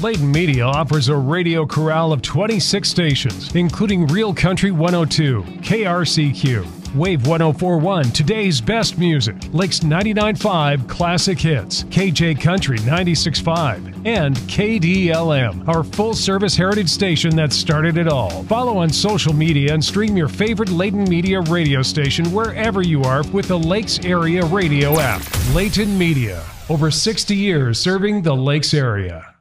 Leighton Media offers a radio corral of 26 stations, including Real Country 102, KRCQ, Wave 1041, today's best music, Lakes 99.5 classic hits, KJ Country 96.5, and KDLM, our full service heritage station that started it all. Follow on social media and stream your favorite Leighton Media radio station wherever you are with the Lakes Area Radio app. Leighton Media, over 60 years serving the Lakes area.